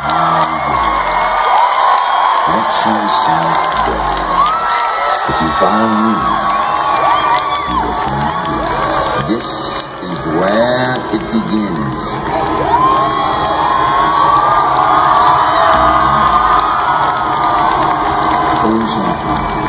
Let yourself go. If you find me, you will This is where it begins. illusion.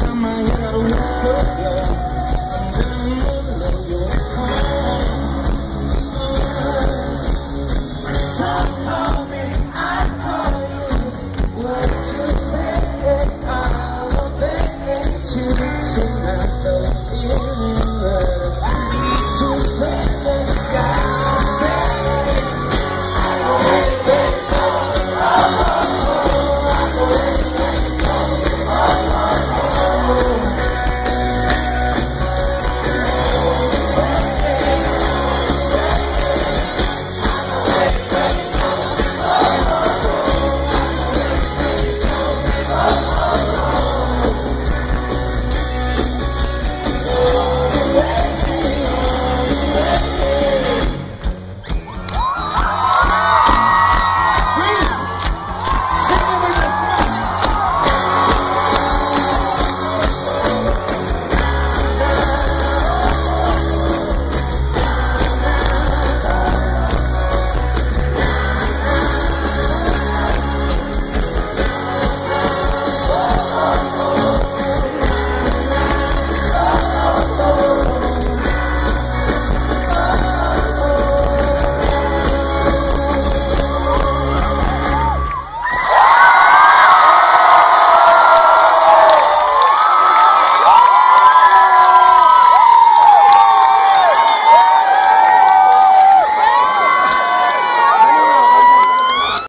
time I had on whistle soul